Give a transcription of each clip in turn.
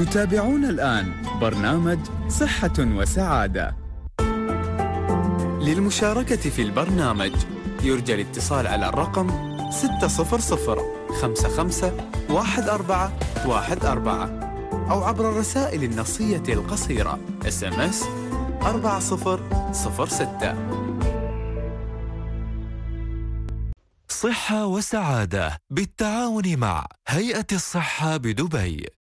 تتابعون الآن برنامج صحة وسعادة. للمشاركة في البرنامج يرجى الاتصال على الرقم 600 55 14 14 أو عبر الرسائل النصية القصيرة SMS 4006 صحة وسعادة بالتعاون مع هيئة الصحة بدبي.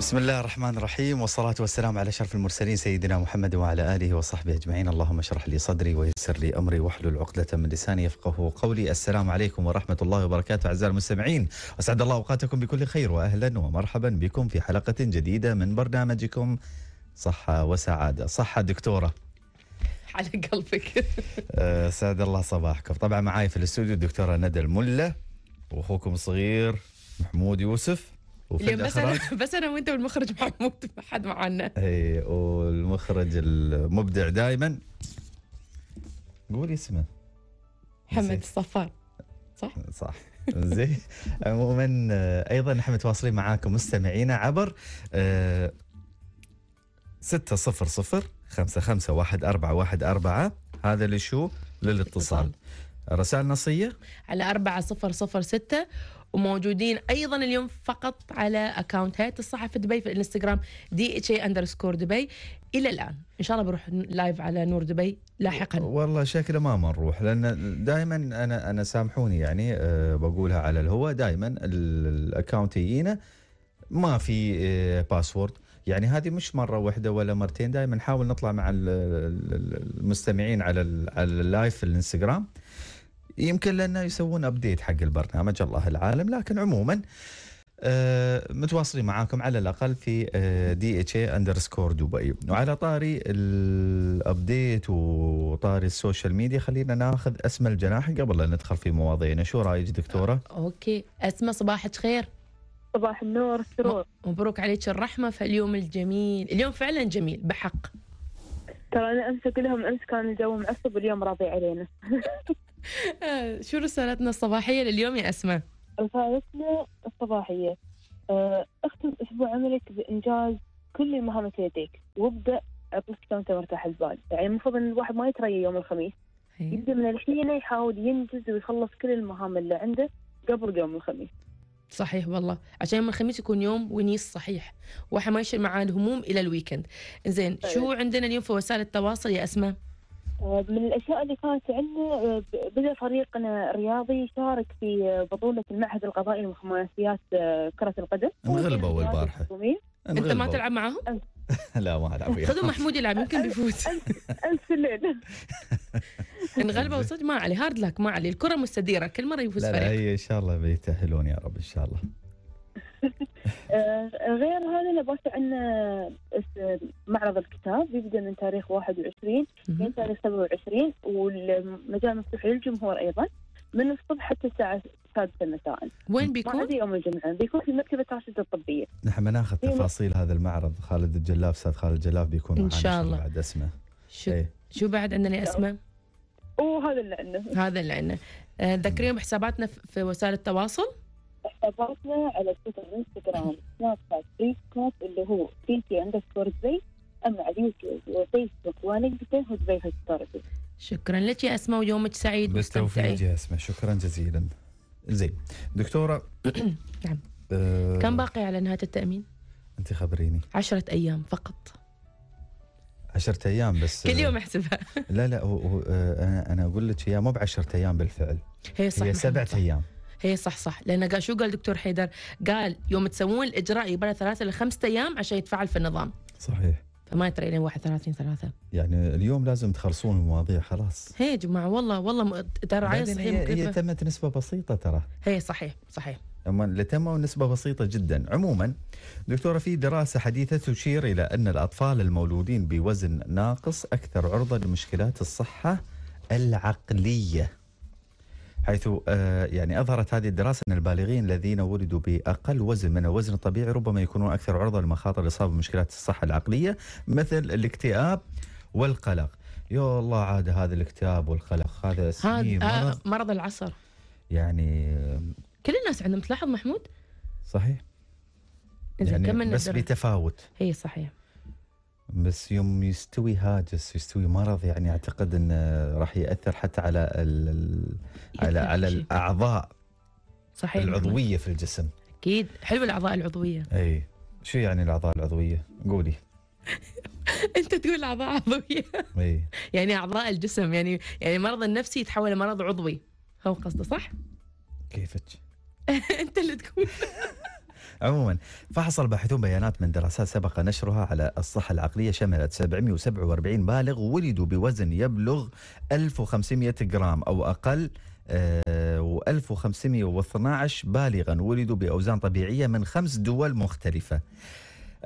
بسم الله الرحمن الرحيم والصلاة والسلام على أشرف المرسلين سيدنا محمد وعلى آله وصحبه أجمعين. اللهم اشرح لي صدري ويسر لي أمري واحلل عقدة من لساني يفقه قولي. السلام عليكم ورحمة الله وبركاته أعزائي المستمعين. أسعد الله أوقاتكم بكل خير وأهلا ومرحبا بكم في حلقة جديدة من برنامجكم صحة وسعادة. صحة دكتورة. على قلبك. أه، سعد الله صباحكم. طبعا معاي في الاستوديو الدكتورة ندى الملة وأخوكم الصغير محمود يوسف. اليوم بس أنا بس أنا وأنت والمخرج محمود ما حد معنا. إي والمخرج المبدع دائما قولي اسمه. محمد زين. الصفار. صح؟ صح. زين. عموما أيضا نحن متواصلين معاكم مستمعينا عبر آه، ستة صفر صفر خمسة خمسة واحد أربعة واحد أربعة. هذا اللي شو للاتصال. رسائل نصية؟ على 4006 وموجودين أيضا اليوم فقط على account هيئه الصحه في دبي في الإنستغرام DHA underscore دبي. إلى الآن إن شاء الله بروح live على نور دبي لاحقا. والله شكله ما بنروح لأن دائما أنا أنا سامحوني يعني أه بقولها على الهواء. دائما ال account يجينا ما في أه password يعني هذه مش مرة واحدة ولا مرتين دائما نحاول نطلع مع ال- ال- المستمعين على على ال live في الإنستغرام. يمكن لأنه يسوون update حق البرنامج الله العالم. لكن عموما آه، متواصلين معاكم على الأقل في آه، DHA underscore دبي. وعلى طاري ال update وطاري ال social media خلينا ناخذ أسماء الجناحي قبل لا ندخل في مواضيعنا. شو رأيك دكتورة؟ okay. أسماء صباحك خير. صباح النور السرور مبروك عليك الرحمة في اليوم الجميل. اليوم فعلا جميل بحق. ترى أنا أمس أقول لهم أمس كان الجو معصب واليوم راضي علينا. آه، شو رسالتنا الصباحية لليوم يا أسماء؟ رسالتنا الصباحية آه، اختم أسبوع عملك بإنجاز كل المهام التي لديك وابدأ عطلك وانت مرتاح البال. يعني المفروض إن الواحد ما يتريى يوم الخميس هي. يبدأ من الحين يحاول ينجز ويخلص كل المهام اللي عنده قبل يوم الخميس. صحيح والله. عشان يوم الخميس يكون يوم ونيس صحيح واحد ما يشيل معاه الهموم إلى الويكند زين شو عندنا اليوم في وسائل التواصل يا أسماء؟ آه، من الأشياء اللي كانت عندنا آه، بدأ فريقنا الرياضي يشارك في آه، بطولة المعهد القضائي لخماسيات آه، كرة القدم. انغلبوا البارحه أنت ما تلعب معاهم لا ما ألعب وياهم. خذوا محمود يلعب يمكن بيفوز. الليل انغلبوا صدق ما عليه hard luck ما عليه الكرة مستديرة كل مرة يفوز لا لا فريق. هي إن شاء الله بيتأهلون يا رب إن شاء الله. غير هذا نبغى عندنا اس- معرض الكتاب يبدأ من تاريخ 21 مهم. من تاريخ 27 والمجال مفتوح للجمهور أيضا من الصبح حتى الساعة السادسه مساء وين ما بيكون؟ عدا يوم الجمعة بيكون في مكتبه راشد الطبية نحن بناخذ. تفاصيل هذا المعرض خالد الجلاف أستاذ خالد الجلاف بيكون إن معنا شاء الله. بعد أسماء شو إيه. شو بعد عندنا يا اسماء؟ وهذا اللي عندنا هذا اللي عندنا آه، ذكريهم بحساباتنا في- في وسائل التواصل حساباتنا على تويتر وانستغرام سناب شات فيسبوك اللي هو DHA underscore دبي اما على اليوتيوب وفيسبوك ولينكدين و Dubai Health Authority شكرا لك يا أسماء ويومك سعيد بالتوفيق يا أسماء شكرا جزيلا. زين. دكتورة نعم. آه كم باقي على نهاية التأمين؟ أنت خبريني. عشرة أيام فقط. عشرة أيام بس كل يوم أحسبها. لا لا هو هو آه أنا أنا أقول لك هي مو بعشرة أيام بالفعل. هي صح هي سبعة. أيام. هي صح صح. لأن قال شو قال دكتور حيدر؟ قال يوم تسوون الإجراء يبقى ثلاثة لخمسة أيام عشان يتفعل في النظام. صحيح. فما يترى لين 31 ثلاثة. يعني اليوم لازم تخلصون المواضيع خلاص. هي يا جماعة والله والله ترى بعدين صحيه هي, هي تمت نسبة بسيطة ترى. هي صحيح صحيح. أما اللي تموا نسبة بسيطة جدا. عموما دكتورة في دراسة حديثة تشير إلى أن الأطفال المولودين بوزن ناقص أكثر عرضة لمشكلات الصحة العقلية. حيث آه، يعني أظهرت هذه الدراسة أن البالغين الذين ولدوا بأقل وزن من الوزن الطبيعي ربما يكونون أكثر عرضة لمخاطر الإصابة بمشكلات الصحة العقلية مثل الاكتئاب والقلق. يا الله عاد هذا الاكتئاب والقلق هذا سميه هذا آه مرض. مرض العصر. يعني كل الناس عندهم تلاحظ محمود؟ صحيح. يعني بس بتفاوت. هي صحيح. بس يوم يستوي هاجس يستوي مرض يعني أعتقد انه راح يأثر حتى على ال ال على على. الأعضاء صحيح. العضوية في الجسم. أكيد. حلو الأعضاء العضوية. إي. شو يعني الأعضاء العضوية؟ قولي. أنت تقول أعضاء عضوية. إي. يعني أعضاء الجسم يعني يعني المرض النفسي يتحول لمرض عضوي. هو قصده صح؟ كيفك؟ أنت اللي تقول. عموما. فحص الباحثون بيانات من دراسات سبق نشرها على الصحة العقلية شملت 747 بالغ ولدوا بوزن يبلغ 1500 جرام أو أقل و1512 بالغا. ولدوا بأوزان طبيعية من خمس دول مختلفة.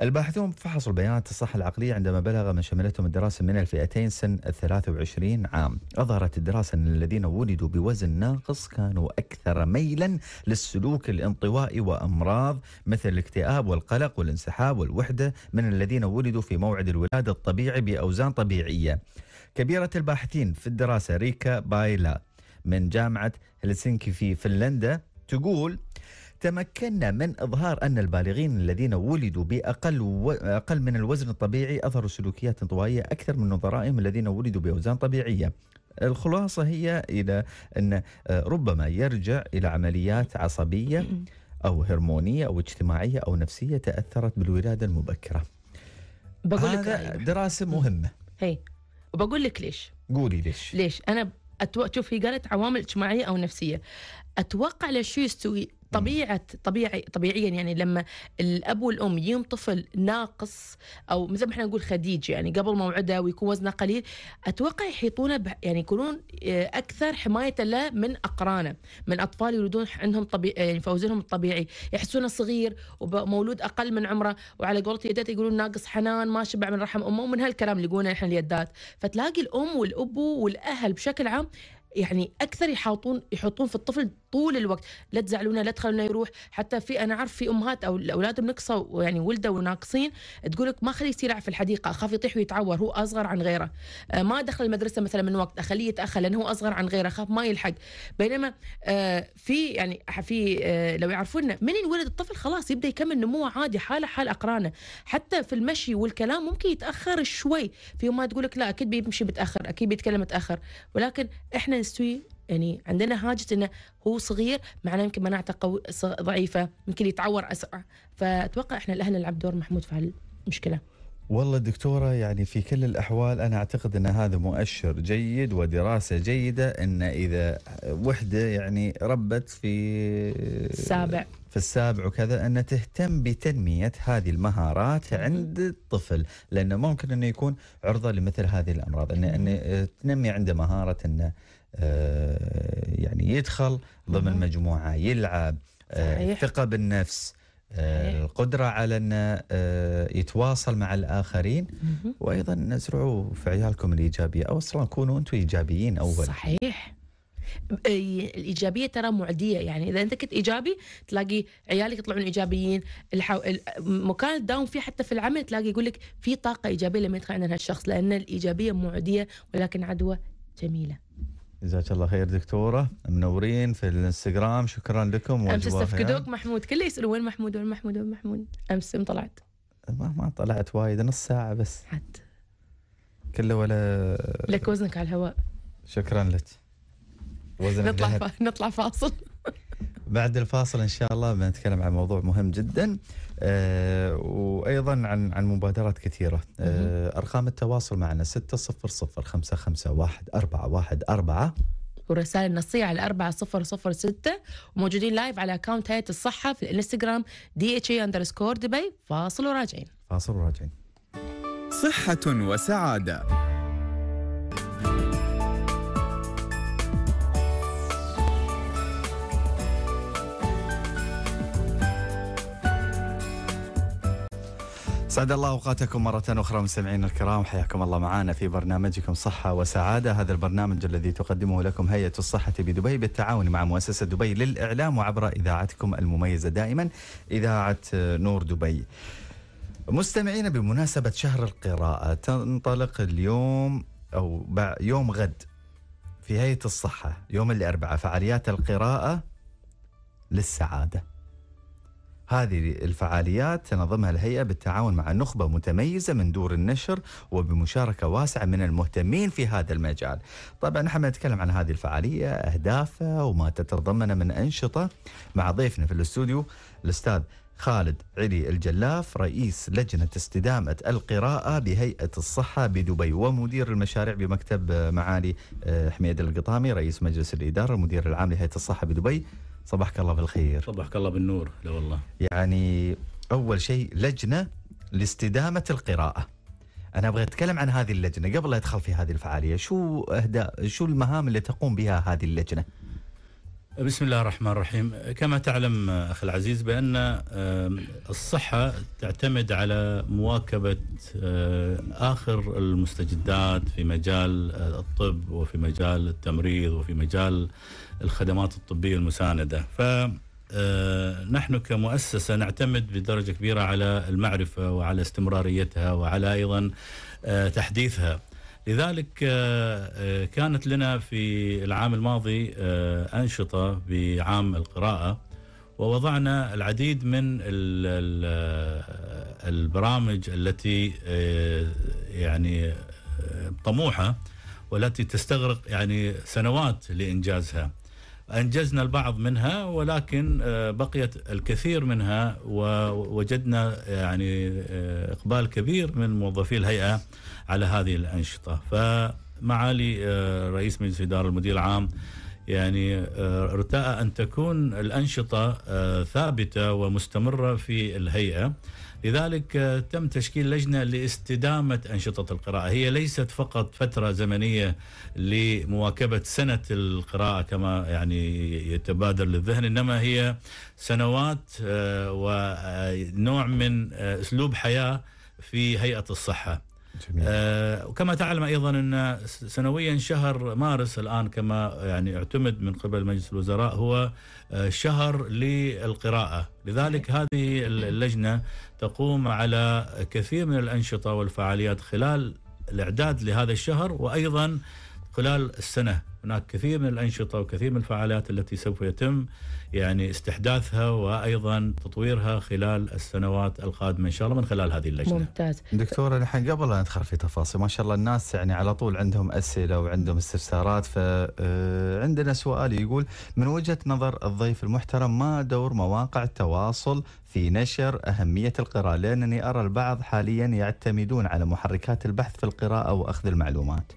الباحثون فحصوا البيانات الصحة العقلية عندما بلغ من شملتهم الدراسة من الفئتين سن ال 23 عام. أظهرت الدراسة أن الذين ولدوا بوزن ناقص كانوا أكثر ميلا للسلوك الانطوائي وأمراض مثل الاكتئاب والقلق والانسحاب والوحدة من الذين ولدوا في موعد الولادة الطبيعي بأوزان طبيعية. كبيرة الباحثين في الدراسة ريكا بايلا من جامعة هلسنكي في فنلندا تقول تمكنا من إظهار أن البالغين الذين ولدوا بأقل و... أقل من الوزن الطبيعي أظهروا سلوكيات انطوائية أكثر من نظرائهم الذين ولدوا بأوزان طبيعية. الخلاصة هي إلى أن آه، ربما يرجع إلى عمليات عصبية أو هرمونية أو اجتماعية أو نفسية تأثرت بالولادة المبكرة. بقول لك هذا. دراسة مهمة. هي. وبقول لك ليش. قولي ليش. ليش؟ أنا أتو... شوف هي قالت عوامل اجتماعية أو نفسية. أتوقع ليش يستوي طبيعة طبيعي طبيعيا يعني لما الأب والأم يجيهم طفل ناقص أو مثل ما إحنا نقول خديج يعني قبل موعده ويكون وزنه قليل أتوقع يحيطونه. يعني يكونون آه، أكثر حماية له من أقرانه من أطفال يولدون عندهم طبيعي يعني في وزنهم الطبيعي يحسونه صغير ومولود أقل من عمره وعلى قولة يدات يقولون ناقص حنان ما شبع من رحم أمه ومن هالكلام اللي يقولونه إحنا اليدات فتلاقي الأم والابو والأهل بشكل عام يعني أكثر يحاطون يحطون في الطفل طول الوقت. لا تزعلونه لا تخلونه يروح. حتى في أنا أعرف في أمهات أو الاولاد بنقصوا يعني ولدوا وناقصين. تقول لك ما خليه يصير في الحديقة أخاف يطيح ويتعور هو أصغر عن غيره. آه، ما دخل المدرسة مثلا من وقت أخليه يتأخر لأنه هو أصغر عن غيره أخاف ما يلحق. بينما آه، في يعني في آه، لو يعرفون من ينولد الطفل خلاص يبدأ يكمل نموه عادي حاله حال أقرانه. حتى في المشي والكلام ممكن يتأخر شوي. في امهات تقول لك لا أكيد بيمشي متأخر أكيد بيتكلم متأخر. ولكن إحنا نستوي يعني عندنا هاجس إنه هو صغير معناه يمكن مناعته قوي ضعيفة يمكن يتعور أسرع. فأتوقع إحنا الأهل نلعب دور محمود في هالمشكلة. والله دكتورة يعني في كل الأحوال أنا أعتقد أن هذا مؤشر جيد ودراسة جيدة أن إذا وحدة يعني ربت في السابع في السابع وكذا أن تهتم بتنمية هذه المهارات عند الطفل لأنه ممكن أنه يكون عرضة لمثل هذه الأمراض أن أن تنمي عنده مهارة أنه آه، يعني يدخل ضمن. مجموعة يلعب آه،. الثقة بالنفس آه،. القدرة على آه، يتواصل مع الآخرين. وأيضا نزرعوا في عيالكم الإيجابية أو أصلا كونوا أنتم إيجابيين أول صحيح الإيجابية ترى معدية. يعني إذا أنت كنت إيجابي تلاقي عيالك يطلعون إيجابيين. الحو... المكان تداوم فيه حتى في العمل تلاقي يقول لك في طاقة إيجابية لما يدخل عندنا هالشخص لأن الإيجابية معدية ولكن عدوى جميلة. جزاك الله خير دكتورة. منورين في الانستغرام. شكرا لكم. أمس استفقدوك. محمود. كله يسألون وين محمود وين محمود وين محمود. أمس يوم طلعت. ما, ما طلعت وايد نص ساعة بس. حتى كله ولا لك وزنك على الهواء. شكرا لك. وزن نطلع الذهب. نطلع فاصل. بعد الفاصل إن شاء الله بنتكلم عن موضوع مهم جدا آه وأيضا عن عن مبادرات كثيرة. آه أرقام التواصل معنا 600 551 414 ورسائل نصية على 4006 وموجودين live على account هيئة الصحة في الإنستغرام DHA underscore دبي فاصل وراجعين. فاصل وراجعين. صحة وسعادة. سعد الله أوقاتكم مرة أخرى مستمعينا الكرام حياكم الله معنا في برنامجكم صحة وسعادة هذا البرنامج الذي تقدمه لكم هيئة الصحة بدبي بالتعاون مع مؤسسة دبي للإعلام وعبر إذاعتكم المميزة دائما إذاعة نور دبي. مستمعينا بمناسبة شهر القراءة تنطلق اليوم أو يوم غد في هيئة الصحة يوم الأربعاء فعاليات القراءة للسعادة. هذه الفعاليات تنظمها الهيئة بالتعاون مع نخبة متميزة من دور النشر وبمشاركة واسعة من المهتمين في هذا المجال. طبعا نحن نتكلم عن هذه الفعالية أهدافها وما تتضمن من أنشطة مع ضيفنا في الاستوديو الأستاذ خالد علي الجلاف رئيس لجنة استدامة القراءة بهيئة الصحة بدبي ومدير المشاريع بمكتب معالي آه، حميد القطامي رئيس مجلس الإدارة المدير العام لهيئة الصحة بدبي صباحك الله بالخير. صبحك الله بالنور. لا والله. يعني أول شيء لجنة لاستدامة القراءة. أنا أبغى أتكلم عن هذه اللجنة. قبل لا أدخل في هذه الفعالية شو أهداء شو المهام اللي تقوم بها هذه اللجنة؟ بسم الله الرحمن الرحيم. كما تعلم أخي العزيز بأن الصحة تعتمد على مواكبة آخر المستجدات في مجال الطب وفي مجال التمريض وفي مجال الخدمات الطبية المساندة. ف آه، نحن كمؤسسة نعتمد بدرجة كبيرة على المعرفة وعلى استمراريتها وعلى أيضا تحديثها. لذلك آه، آه، كانت لنا في العام الماضي آه، أنشطة بعام القراءة ووضعنا العديد من ال- ال- البرامج التي يعني طموحة والتي تستغرق يعني سنوات لإنجازها. أنجزنا البعض منها ولكن آه، بقيت الكثير منها ووجدنا يعني آه، إقبال كبير من موظفي الهيئة على هذه الأنشطة. فمعالي آه، رئيس مجلس الإدارة المدير العام يعني ارتأى أن تكون الأنشطة ثابتة ومستمرة في الهيئة. لذلك آه، تم تشكيل لجنة لاستدامة أنشطة القراءة. هي ليست فقط فترة زمنية لمواكبة سنة القراءة كما يعني يتبادر للذهن إنما هي سنوات آه، ونوع من آه، أسلوب حياة في هيئة الصحة. جميل. آه، وكما تعلم أيضا أن سنويا شهر مارس الآن كما يعني اعتمد من قبل مجلس الوزراء هو آه، شهر للقراءة، لذلك هذه اللجنة تقوم على كثير من الأنشطة والفعاليات خلال الإعداد لهذا الشهر وأيضا خلال السنة، هناك كثير من الأنشطة وكثير من الفعاليات التي سوف يتم يعني استحداثها وأيضا تطويرها خلال السنوات القادمة إن شاء الله من خلال هذه اللجنة. ممتاز. دكتورة نحن قبل لا ندخل في تفاصيل ما شاء الله الناس يعني على طول عندهم أسئلة وعندهم استفسارات فعندنا سؤال يقول من وجهة نظر الضيف المحترم ما دور مواقع التواصل في نشر أهمية القراءة؟ لأنني أرى البعض حاليا يعتمدون على محركات البحث في القراءة وأخذ المعلومات.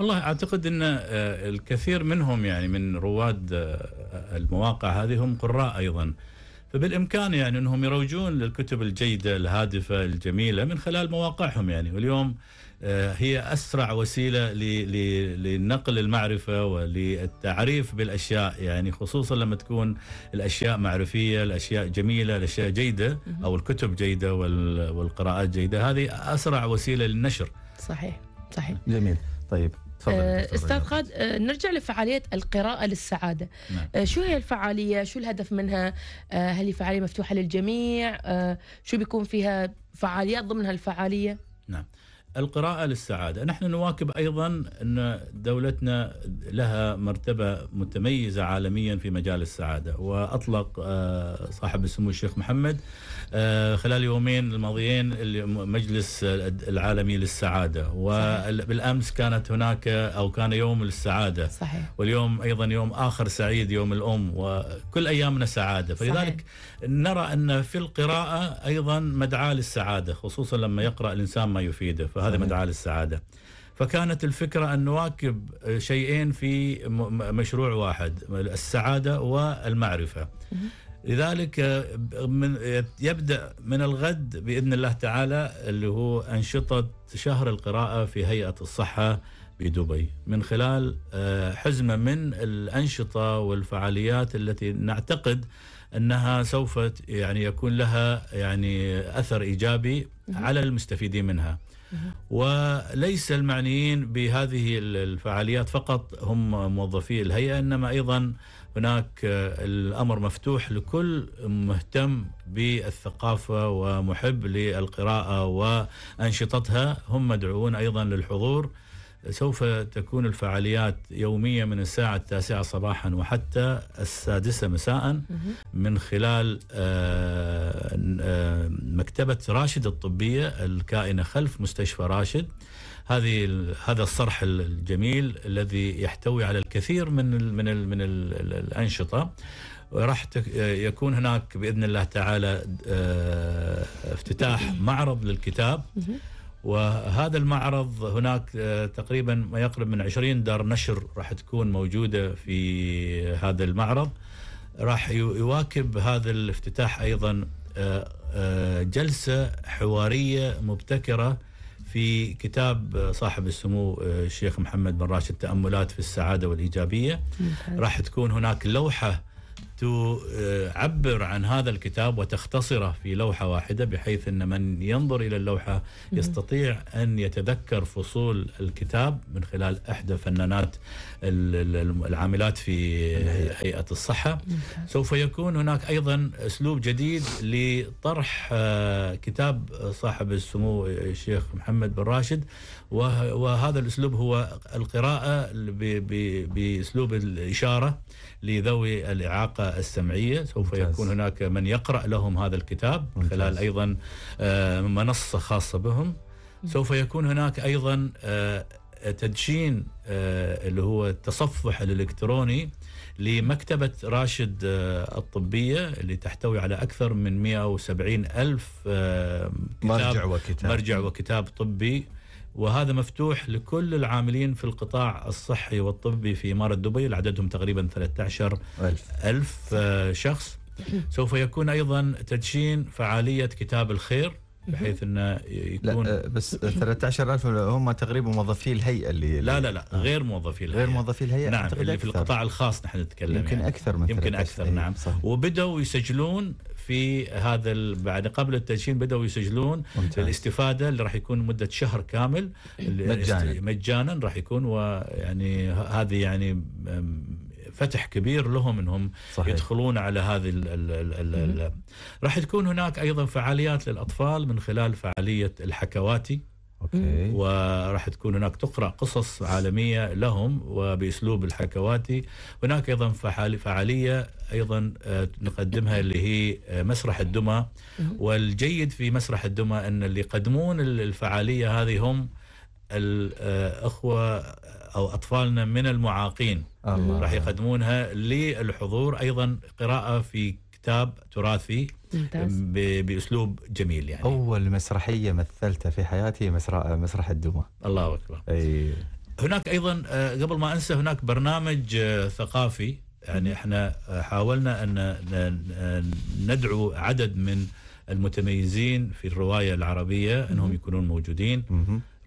والله أعتقد إن آه، الكثير منهم يعني من رواد آه، المواقع هذه هم قراء أيضا. فبالإمكان يعني إنهم يروجون للكتب الجيدة الهادفة الجميلة من خلال مواقعهم يعني. واليوم آه، هي أسرع وسيلة ل- ل- لنقل المعرفة وللتعريف بالأشياء يعني خصوصا لما تكون الأشياء معرفية، الأشياء جميلة، الأشياء جيدة أو الكتب جيدة وال- والقراءات جيدة، هذه أسرع وسيلة للنشر. صحيح صحيح. جميل. طيب. أستاذ رياض. خالد آه، نرجع لفعالية القراءة للسعادة. نعم. آه، شو هي الفعالية؟ شو الهدف منها؟ آه، هل هي فعالية مفتوحة للجميع؟ آه، شو بيكون فيها فعاليات ضمن هالفعاليه القراءة للسعادة. نحن نواكب أيضا أن دولتنا لها مرتبة متميزة عالميا في مجال السعادة وأطلق آه، صاحب السمو الشيخ محمد آه، خلال يومين الماضيين المجلس العالمي للسعادة. وبالأمس كانت هناك أو كان يوم للسعادة. صحيح. واليوم أيضا يوم آخر سعيد يوم الأم وكل أيامنا سعادة. فلذلك نرى أن في القراءة أيضا مدعاة للسعادة خصوصا لما يقرأ الإنسان ما يفيده. فهذا صحيح. مدعاة للسعادة. فكانت الفكرة أن نواكب شيئين في مشروع واحد السعادة والمعرفة. لذلك آه، من يبدأ من الغد بإذن الله تعالى اللي هو أنشطة شهر القراءة في هيئة الصحة بدبي. من خلال آه، حزمة من الأنشطة والفعاليات التي نعتقد أنها سوف يعني يكون لها يعني أثر إيجابي على المستفيدين منها. وليس المعنيين بهذه ال- الفعاليات فقط هم موظفي الهيئة إنما أيضا هناك آه، الأمر مفتوح لكل مهتم بالثقافة ومحب للقراءة وأنشطتها. هم مدعوون أيضا للحضور. سوف تكون الفعاليات يومية من الساعة التاسعة صباحا وحتى السادسة مساء من خلال آه، آه، مكتبة راشد الطبية الكائنة خلف مستشفى راشد. هذه هذا الصرح الجميل الذي يحتوي على الكثير من ال من ال من ال الأنشطة. وراح تك- يكون هناك بإذن الله تعالى آه، افتتاح معرض للكتاب. وهذا المعرض هناك آه، تقريبا ما يقرب من 20 دار نشر راح تكون موجودة في هذا المعرض. راح يو- يواكب هذا الافتتاح أيضا آه، آه، جلسة حوارية مبتكرة في كتاب صاحب السمو الشيخ محمد بن راشد تأملات في السعادة والإيجابية. راح تكون هناك لوحة تعبر عن هذا الكتاب وتختصره في لوحة واحدة بحيث إن من ينظر إلى اللوحة يستطيع أن يتذكر فصول الكتاب من خلال إحدى فنانات ال- ال- العاملات في هيئة الصحة. سوف يكون هناك أيضا أسلوب جديد لطرح آه، كتاب صاحب السمو الشيخ محمد بن راشد. وهذا الأسلوب هو القراءة ب- ب- بأسلوب الإشارة لذوي الإعاقة السمعية. سوف ممتاز. يكون هناك من يقرأ لهم هذا الكتاب من ممتاز. خلال أيضا آه، منصة خاصة بهم. سوف يكون هناك أيضا آه، تدشين آه، اللي هو التصفح الإلكتروني لمكتبة راشد الطبية اللي تحتوي على أكثر من 170 ألف آه، مرجع كتاب وكتاب. مرجع وكتاب طبي. وهذا مفتوح لكل العاملين في القطاع الصحي والطبي في إمارة دبي عددهم تقريبا 13 ألف ألف آه، شخص سوف يكون أيضا تدشين فعالية كتاب الخير بحيث أنه يكون لا آه، بس 13000 هم تقريبا موظفي الهيئة اللي لا لا لا غير موظفي غير الهيئة. موظفي الهيئة نعم اللي في. القطاع الخاص نحن نتكلم يمكن يعني. أكثر من يمكن 13. أكثر نعم صحيح. وبدأوا يسجلون في هذا بعد قبل التدشين بدأوا يسجلون ممتاز. للاستفاده اللي راح يكون مدة شهر كامل مجاناً. مجانا راح يكون ويعني هذه يعني فتح كبير لهم إنهم صحيح. يدخلون على هذه ال ال ال ال ال راح تكون هناك أيضا فعاليات للأطفال من خلال فعالية الحكواتي أوكي وراح تكون هناك تقرأ قصص عالمية لهم وبأسلوب الحكواتي هناك أيضا فعال- فعالية أيضا آه، نقدمها اللي هي آه، مسرح الدمى. والجيد في مسرح الدمى أن اللي يقدمون ال- الفعالية هذه هم الاخوه أو أطفالنا من المعاقين. الله. راح يقدمونها للحضور. أيضا قراءة في كتاب تراثي بأسلوب جميل يعني. أول مسرحية مثلتها في حياتي مسرح مسرح الدمى. الله أكبر. أي. هناك أيضا آه، قبل ما أنسى هناك برنامج آه، ثقافي يعني إحنا حاولنا أن ندعو عدد من المتميزين في الرواية العربية إنهم يكونون موجودين.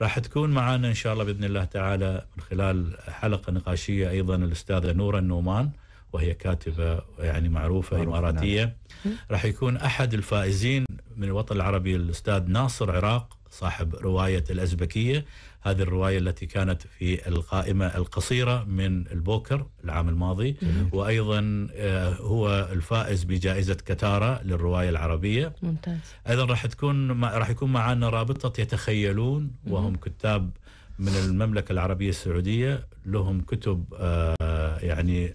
راح تكون معنا إن شاء الله بإذن الله تعالى من خلال حلقة نقاشية أيضا الأستاذة نورة النومان وهي كاتبة يعني معروفة إماراتية. راح يكون أحد الفائزين من الوطن العربي الأستاذ ناصر عراق صاحب رواية الأزبكية. هذه الرواية التي كانت في القائمة القصيرة من البوكر العام الماضي. وأيضا آه، هو الفائز بجائزة كتارة للرواية العربية. ممتاز. أيضا راح تكون راح يكون معنا رابطة يتخيلون وهم كتاب من المملكة العربية السعودية. لهم كتب آه، يعني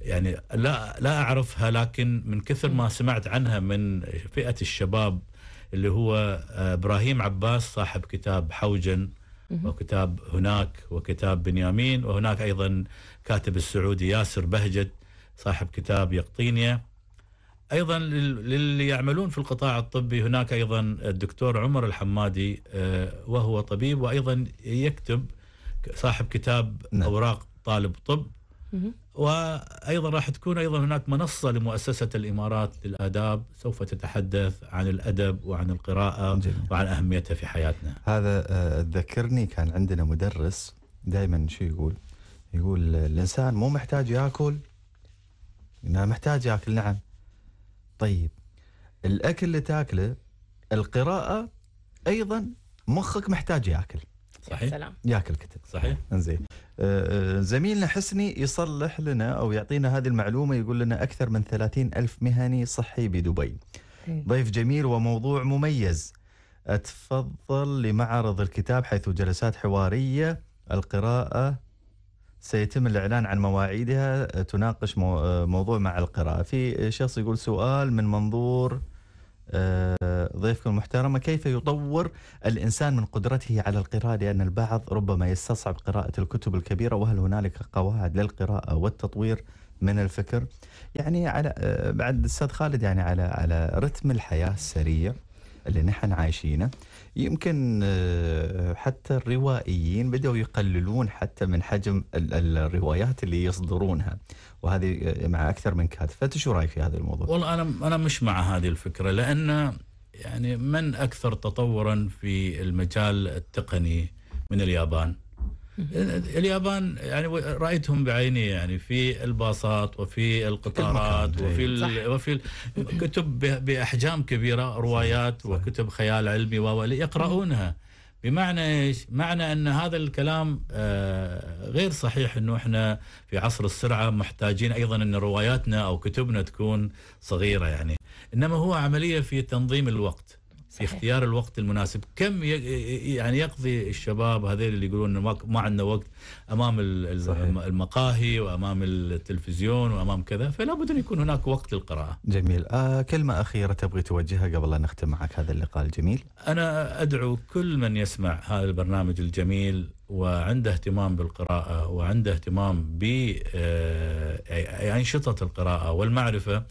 يعني لا لا أعرفها لكن من كثر ما سمعت عنها من فئة الشباب اللي هو آه، إبراهيم عباس صاحب كتاب حوجن وكتاب هناك وكتاب بنيامين وهناك أيضا كاتب السعودي ياسر بهجت صاحب كتاب يقطينيا أيضا لل- للي يعملون في القطاع الطبي هناك أيضا الدكتور عمر الحمادي آه، وهو طبيب وأيضا يكتب صاحب كتاب نعم. أوراق طالب طب. وأيضا راح تكون أيضا هناك منصة لمؤسسة الإمارات للآداب سوف تتحدث عن الأدب وعن القراءة جميل. وعن أهميتها في حياتنا. هذا آه، تذكرني كان عندنا مدرس دائما شو يقول يقول آه، الإنسان مو محتاج يأكل انه محتاج يأكل نعم طيب الأكل اللي تأكله القراءة أيضا مخك محتاج يأكل صحيح؟ سلام يأكل كتب صحيح؟ إنزين آه، آه، زميلنا حسني يصلح لنا أو يعطينا هذه المعلومة يقول لنا أكثر من 30 ألف مهني صحي بدبي. إيه. ضيف جميل وموضوع مميز. أتفضل لمعرض الكتاب حيث جلسات حوارية القراءة. سيتم الإعلان عن مواعيدها تناقش مو- موضوع مع القراءة. في شخص يقول سؤال من منظور آه، ضيفكم المحترمة كيف يطور الإنسان من قدرته على القراءة؟ لأن البعض ربما يستصعب قراءة الكتب الكبيرة وهل هنالك قواعد للقراءة والتطوير من الفكر؟ يعني على آه، بعد الأستاذ خالد يعني على على رتم الحياة السريع اللي نحن عايشينه. يمكن آه، حتى الروائيين بدأوا يقللون حتى من حجم ال- ال- الروايات اللي يصدرونها. وهذه آه، مع أكثر من كاتب. فأنت شو رأيك في هذا الموضوع؟ والله أنا أنا مش مع هذه الفكرة لأن يعني من أكثر تطورا في المجال التقني من اليابان؟ اليابان يعني رأيتهم بعيني يعني في الباصات وفي القطارات وفي صح. ال- وفي الكتب ب- بأحجام كبيرة روايات صحيح. وكتب خيال علمي و يقرؤونها بمعنى إيش؟ معنى أن هذا الكلام آه، غير صحيح إنه إحنا في عصر السرعة محتاجين أيضا أن رواياتنا أو كتبنا تكون صغيرة يعني إنما هو عملية في تنظيم الوقت في صحيح. اختيار الوقت المناسب. كم يعني يقضي الشباب هذول اللي يقولون ما- عندنا وقت أمام صحيح. المقاهي وأمام التلفزيون وأمام كذا فلا بد أن يكون هناك وقت للقراءة. جميل. آه كلمة أخيرة تبغي توجهها قبل أن نختم معك هذا اللقاء الجميل؟ أنا أدعو كل من يسمع هذا البرنامج الجميل وعنده اهتمام بالقراءة وعنده اهتمام بأنشطة القراءة والمعرفة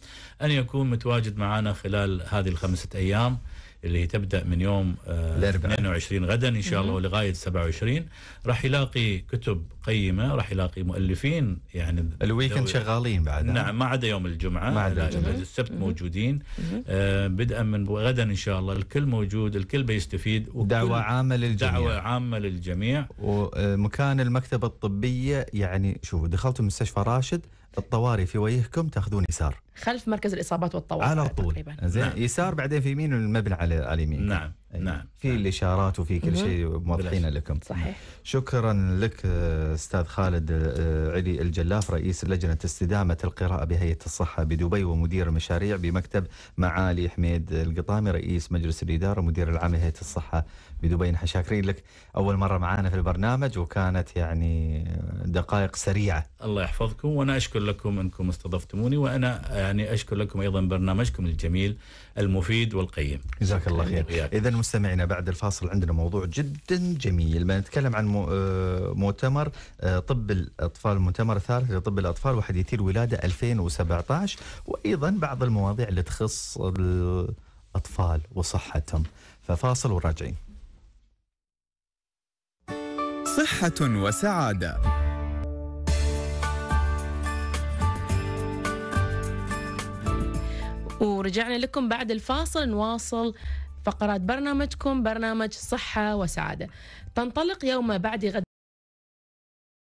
أن يكون متواجد معنا خلال هذه الخمسة أيام. اللي هي تبدأ من يوم آه، الأربعاء. 22 غدا إن شاء الله ولغاية 27 راح يلاقي كتب قيمة راح يلاقي مؤلفين يعني الويكند شغالين بعد؟ نعم ما عدا يوم الجمعة ما عدا. السبت موجودين. آه بدءا من غدا إن شاء الله الكل موجود الكل بيستفيد وكل دعوة عامة للجميع. دعوة عامة للجميع. ومكان المكتبة الطبية يعني شوفوا دخلتوا مستشفى راشد الطوارئ في وجهكم تاخذون يسار خلف مركز الإصابات والطوارئ على طول تقريبا زين نعم. يسار بعدين في يمين المبنى على على اليمين نعم. نعم في نعم. الإشارات وفي كل. شيء موضحين. لكم صحيح شكرا لك أستاذ خالد آه، علي الجلاف رئيس لجنة استدامة القراءة بهيئة الصحة بدبي ومدير المشاريع بمكتب معالي حميد القطامي رئيس مجلس الإدارة ومدير العام لهيئة الصحة بدبي نحن شاكرين لك أول مرة معانا في البرنامج وكانت يعني دقائق سريعة الله يحفظكم وأنا أشكر لكم أنكم استضفتموني وأنا يعني أشكر لكم أيضا برنامجكم الجميل المفيد والقيم. جزاك الله خير. إذا مستمعينا بعد الفاصل عندنا موضوع جدا جميل. بنتكلم عن مو- آه، مؤتمر آه، طب الأطفال المؤتمر الثالث لطب الأطفال وحديثي الولاده 2017 وأيضا بعض المواضيع اللي تخص الأطفال وصحتهم. ففاصل وراجعين. صحة وسعادة. ورجعنا لكم بعد الفاصل نواصل فقرات برنامجكم برنامج صحة وسعادة. تنطلق يوم بعد غد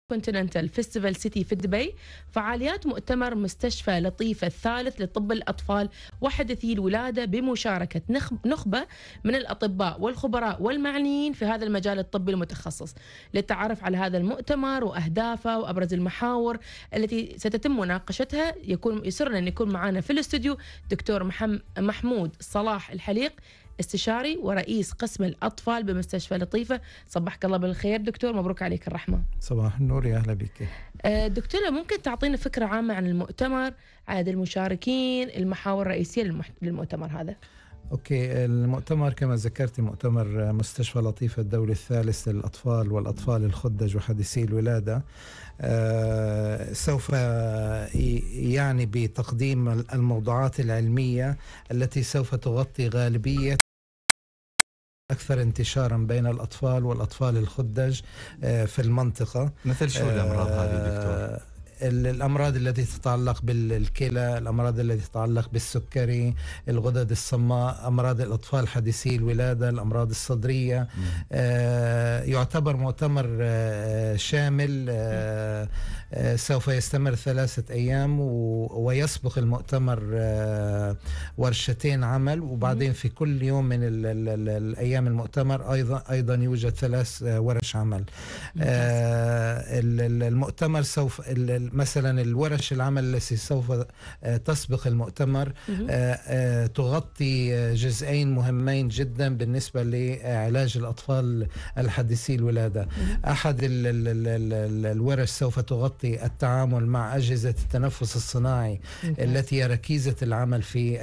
Continental Festival City في دبي فعاليات مؤتمر مستشفى لطيفة الثالث لطب الأطفال وحديثي الولادة بمشاركة نخ- نخبة من الأطباء والخبراء والمعنيين في هذا المجال الطبي المتخصص. للتعرف على هذا المؤتمر وأهدافه وأبرز المحاور التي ستتم مناقشتها يكون يسرنا أن يكون معنا في الاستوديو دكتور محم محمود صلاح الحليق استشاري ورئيس قسم الأطفال بمستشفى لطيفة. صبحك الله بالخير. دكتور مبروك عليك الرحمة. صباح النور يا أهلا بك. آه، دكتورة ممكن تعطينا فكرة عامة عن المؤتمر عدد المشاركين المحاور الرئيسية للمؤتمر هذا؟ أوكي المؤتمر كما ذكرت مؤتمر مستشفى لطيفة الدولي الثالث للأطفال والأطفال الخدج وحديثي الولادة. آه، سوف يعني بتقديم الموضوعات العلمية التي سوف تغطي غالبية أكثر انتشارا بين الأطفال والأطفال الخدج آه، في المنطقة مثل شو الأمراض هذه دكتور؟ ال- الأمراض التي تتعلق بالكلى، الأمراض التي تتعلق بالسكري، الغدد الصماء، أمراض الأطفال حديثي الولادة، الأمراض الصدرية. آه، يعتبر مؤتمر آه، شامل آه، سوف يستمر ثلاثة أيام و- ويسبق المؤتمر ورشتين عمل وبعدين في كل يوم من ال ال ال الأيام المؤتمر أيضا أيضا يوجد ثلاث ورش عمل. ال- ال- المؤتمر سوف مثلا الورش العمل التي سوف آه، تسبق المؤتمر. آه، آه، تغطي جزئين مهمين جدا بالنسبة لعلاج الأطفال الحديثي الولادة أحد ال ال ال ال ال الورش سوف تغطي التعامل مع أجهزة التنفس الصناعي. التي هي ركيزة العمل في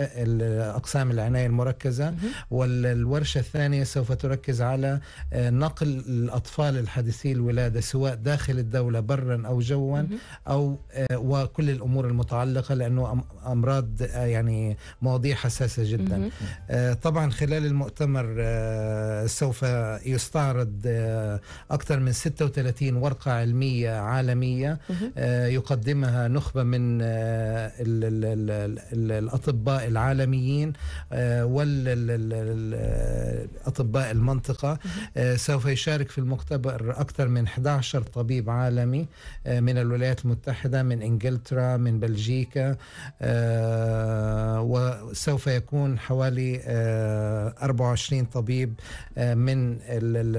أقسام العناية المركزة والورشة الثانية سوف تركز على نقل الأطفال الحديثي الولادة سواء داخل الدولة برا أو جوا. أو آه، وكل الأمور المتعلقة لأنه أم- أمراض آه، يعني مواضيع حساسة جدا. آه، طبعا خلال المؤتمر سوف يستعرض أكثر من 36 ورقة علمية عالمية مهم. آه، يقدمها نخبة من ال- ال- ال- ال- الأطباء العالميين والأطباء المنطقة آه، سوف يشارك في المختبر أكثر من 11 طبيب عالمي من الولايات المتحدة من إنجلترا من بلجيكا آه، وسوف يكون حوالي آه، 24 طبيب آه، من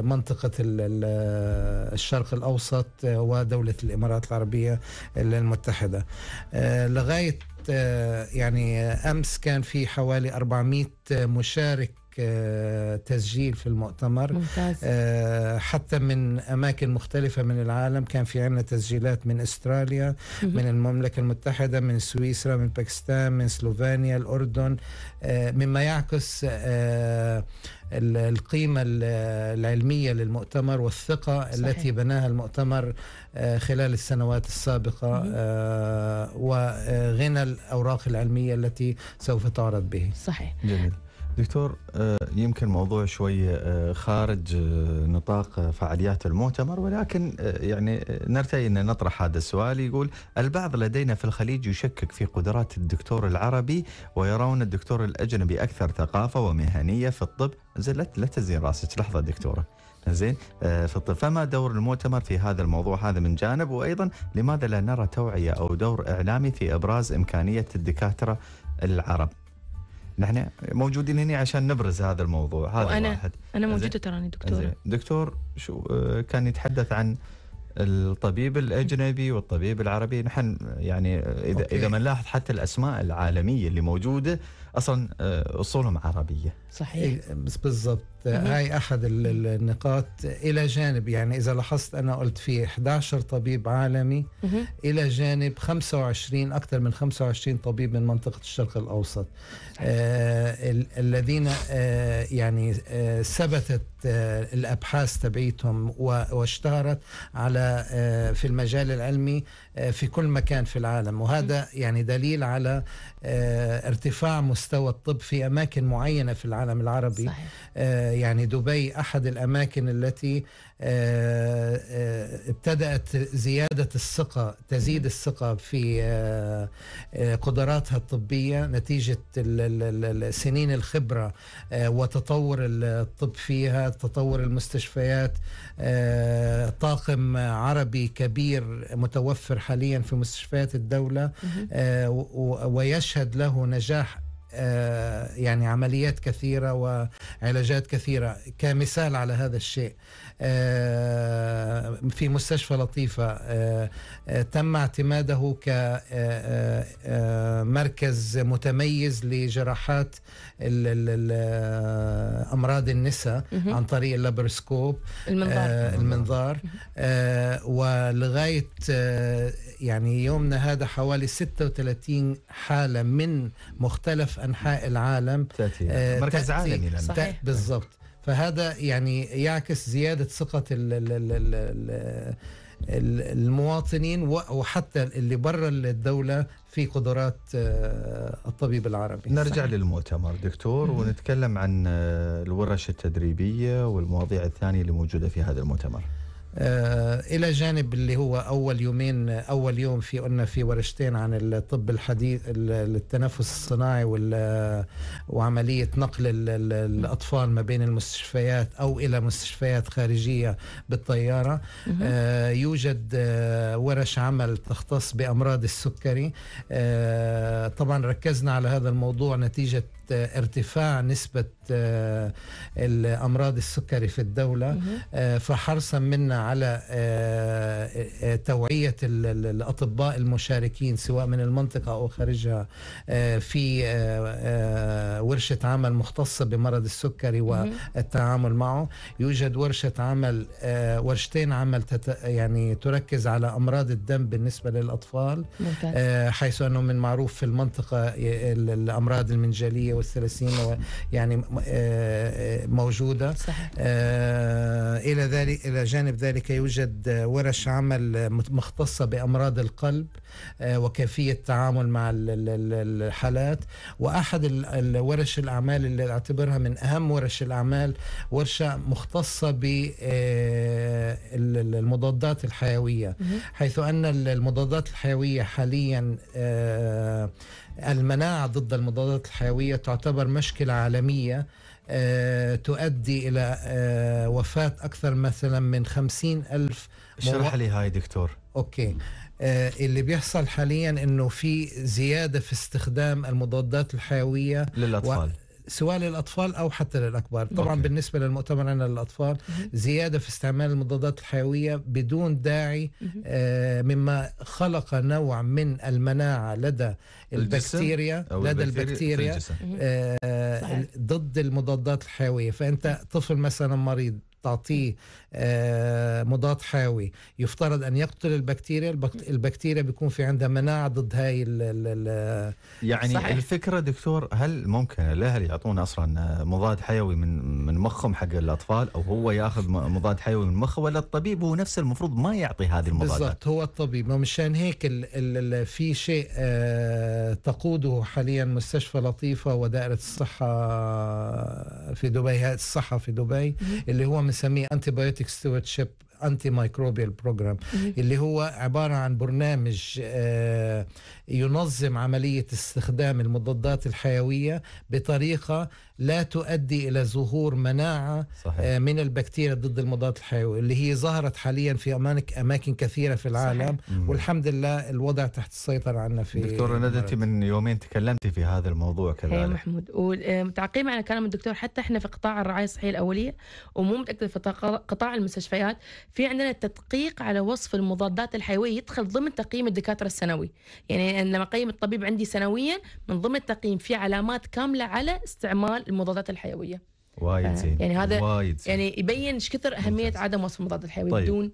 منطقة ال- ال- الشرق الأوسط آه، ودولة الإمارات العربية المتحدة. آه، لغاية آه، يعني أمس كان في حوالي 400 مشارك آه، تسجيل في المؤتمر ممتاز آه، حتى من أماكن مختلفة من العالم كان في عنا تسجيلات من أستراليا. من المملكة المتحدة من سويسرا من باكستان من سلوفينيا الأردن آه، مما يعكس آه، ال- القيمة ال- العلمية للمؤتمر والثقة صحيح. التي بناها المؤتمر آه، خلال السنوات السابقة. آه، وغنى الأوراق العلمية التي سوف تعرض به صحيح جميل دكتور آه، يمكن موضوع شوي آه، خارج آه، نطاق فعاليات المؤتمر ولكن يعني نرتئي إن نطرح هذا السؤال. يقول البعض لدينا في الخليج يشكك في قدرات الدكتور العربي ويرون الدكتور الأجنبي أكثر ثقافة ومهنية في الطب. زين لا تزين راسك. لحظة دكتورة. زين في الطب. فما دور المؤتمر في هذا الموضوع؟ هذا من جانب. وأيضا لماذا لا نرى توعية أو دور إعلامي في إبراز إمكانية الدكاترة العرب؟ نحن موجودين هنا عشان نبرز هذا الموضوع هذا وأنا واحد أنا. موجودة تراني دكتورة زين. دكتور شو آه، كان يتحدث عن الطبيب الأجنبي والطبيب العربي نحن يعني اذا أوكي. اذا ما نلاحظ حتى الأسماء العالمية اللي موجودة أصلا آه، أصولهم عربية صحيح. إيه، بس بالضبط. هاي أحد ال- ال- النقاط. إلى جانب يعني إذا لاحظت أنا قلت في 11 طبيب عالمي مهم. إلى جانب 25 أكثر من 25 طبيب من منطقة الشرق الأوسط. آه ال- الذين آه يعني آه ثبتت آه الأبحاث تبعيتهم واشتهرت على آه في المجال العلمي آه في كل مكان في العالم. وهذا يعني دليل على آه ارتفاع مستوى الطب في أماكن معينة في العالم. العربي. صحيح. آه، يعني دبي أحد الأماكن التي آه، آه، ابتدأت زيادة الثقة تزيد الثقة في آه، قدراتها الطبية نتيجة ال- ال- ال- ال- سنين الخبرة آه، وتطور الطب فيها تطور المستشفيات طاقم عربي كبير متوفر حاليا في مستشفيات و- ويشهد له نجاح يعني عمليات كثيرة وعلاجات كثيرة. كمثال على هذا الشيء آه، في مستشفى لطيفة آه، آه، تم اعتماده كمركز متميز لجراحات ال- ال- ال- آه، أمراض النساء. عن طريق اللابروسكوب المنظار. آه المنظار. آه ولغاية آه يعني يومنا هذا حوالي 36 حالة من مختلف أنحاء العالم تأتي. آه، مركز تأتي- عالمي بالضبط. فهذا يعني يعكس ال ال- المواطنين وحتى اللي برا الدولة في قدرات آه، الطبيب العربي نرجع صحيح. للمؤتمر دكتور. ونتكلم عن آه، الورش التدريبية والمواضيع الثانية اللي موجودة في هذا المؤتمر إلى جانب اللي هو أول يومين أول يوم في قلنا في ورشتين عن الطب الحديث ال- التنفس الصناعي وعملية نقل ال- ال- الأطفال ما بين المستشفيات أو إلى مستشفيات خارجية بالطيارة. آه، يوجد آه، ورش عمل تختص بأمراض السكري آه، طبعا ركزنا على هذا الموضوع نتيجة آه، ارتفاع نسبة آه، الأمراض السكري في الدولة. مهم. آه، فحرصا منا على آه، آه، توعية ال- ال- الأطباء المشاركين سواء من المنطقة أو خارجها آه، في آه، آه، ورشة عمل مختصة بمرض السكري والتعامل معه. يوجد ورشة عمل آه، ورشتين عمل يعني تركز على أمراض الدم بالنسبة للأطفال ممتاز. آه، حيث أنه من معروف في المنطقة الأمراض المنجلية والثلاثين يعني آه، موجودة. صحيح. آه، إلى ذلك إلى جانب ذلك يوجد ورش عمل مختصة بأمراض القلب آه، وكيفية التعامل مع ال- ال- ال- الحالات. وأحد الورش الأعمال اللي أعتبرها من أهم ورش الأعمال ورشة مختصة بالمضادات الحيوية. حيث أن ال- المضادات الحيوية حاليا المناعة ضد المضادات الحيوية تعتبر مشكلة عالمية آه، تؤدي إلى آه، وفاة أكثر مثلا من خمسين ألف اشرح لي هاي دكتور. okay. آه، اللي بيحصل حاليا إنه في زيادة في استخدام المضادات الحيوية للأطفال. سواء للأطفال أو حتى للأكبار طبعا okay. بالنسبة للمؤتمر عندنا للأطفال زيادة في استعمال المضادات الحيوية بدون داعي آه، مما خلق نوع من المناعة لدى البكتيريا لدى البكتيريا. آه،. ضد المضادات الحيوية فأنت طفل مثلا مريض تعطيه مضاد حيوي. يفترض أن يقتل البكتيريا البك- البكتيريا بيكون في عندها مناعة ضد هاي ال ال يعني صحيح. الفكرة دكتور هل ممكن الاهل يعطون أصلا مضاد حيوي من من مخهم حق الأطفال أو هو يأخذ مضاد حيوي من مخه ولا الطبيب هو نفسه المفروض ما يعطي هذه المضادات؟ بالضبط هو الطبيب. ومشان هيك ال ال ال في شيء آه تقوده حاليا مستشفى لطيفة ودائرة الصحة في دبي هيئة الصحة في دبي اللي هو بنسميه antibiotic stewardship antimicrobial program اللي هو عبارة عن برنامج آه ينظم عملية استخدام المضادات الحيوية بطريقة لا تؤدي إلى ظهور مناعة صحيح. آه، من البكتيريا ضد المضادات الحيويه اللي هي ظهرت حاليا في أماكن أماكن كثيرة في العالم. مم. والحمد لله الوضع تحت السيطرة عنا في دكتور ندى انت من يومين تكلمتي في هذا الموضوع هي كذلك. محمود. وتعقيبا على كلام الدكتور. حتى إحنا في قطاع الرعاية الصحيه الأولية ومو متأكدة في قطاع المستشفيات في عندنا تدقيق على وصف المضادات الحيوية يدخل ضمن تقييم الدكاترة السنوي يعني لما أقيم الطبيب عندي سنويا من ضمن التقييم في علامات كاملة على استعمال المضادات الحيوية وايد زين يعني هذا وايد زين. يعني يبين إيش كثر أهمية ممتاز. عدم وصف المضادات الحيوية طيب. بدون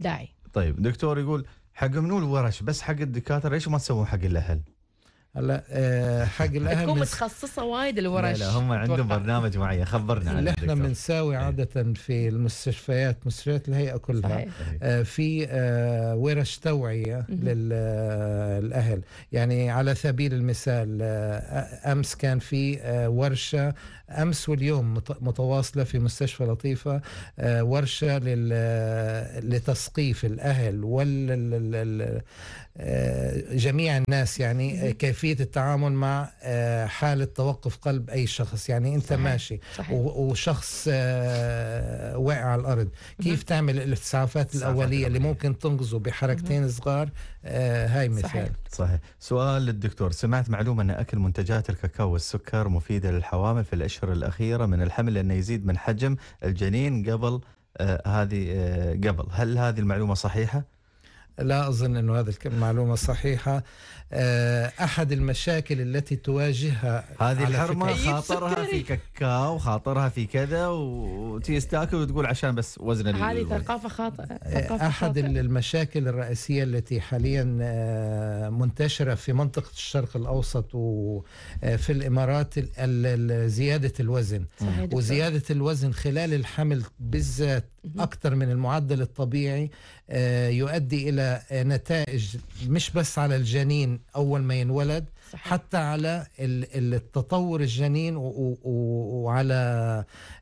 داعي طيب دكتور يقول حق منو الورش بس حق الدكاترة ليش ما تسوون حق الأهل؟ هلا آه، حق الاهل تكون متخصصة وايد لا, الورش لا هم عندهم. برنامج معين خبرنا عنه اللي إحنا. بنساوي عادة في المستشفيات مستشفيات الهيئة كلها صحيح آه، في آه، ورش توعية مهم. للأهل يعني على سبيل المثال آه، أمس كان في آه، ورشة أمس واليوم مت- متواصلة في مستشفى لطيفة آه، ورشة لل- لتثقيف الأهل وجميع الناس يعني آه، كيفية التعامل مع آه، حالة توقف قلب أي شخص. يعني أنت صحيح. ماشي صحيح. و- وشخص آه، واقع على الأرض. كيف تعمل الاسعافات الإسعافات الأولية اللي. ممكن تنقذه بحركتين صغار؟ آه، هاي مثال. صحيح. صحيح. سؤال للدكتور. سمعت معلومة أن أكل منتجات الكاكاو والسكر مفيدة للحوامل في الأشهر الأخيرة من الحمل لأنه يزيد من حجم الجنين قبل آه هذه آه قبل هل هذه المعلومة صحيحة؟ لا أظن أنه هذه المعلومه صحيحة آه، أحد المشاكل التي تواجهها هذه الحرمة فكرة- خاطرها في كاكاو خاطرها في كذا وتيجي تاكل وتقول عشان بس وزن هذه ثقافة خاطئة ثقافة أحد خاطئة. المشاكل الرئيسية التي حاليا آه، منتشرة في منطقة الشرق الأوسط وفي الإمارات ال- ال- زيادة الوزن. صحيح. وزيادة الوزن خلال الحمل بالذات أكثر من المعدل الطبيعي آه، يؤدي إلى آه، نتائج مش بس على الجنين أول ما ينولد صحيح. حتى على ال- ال- التطور الجنين وعلى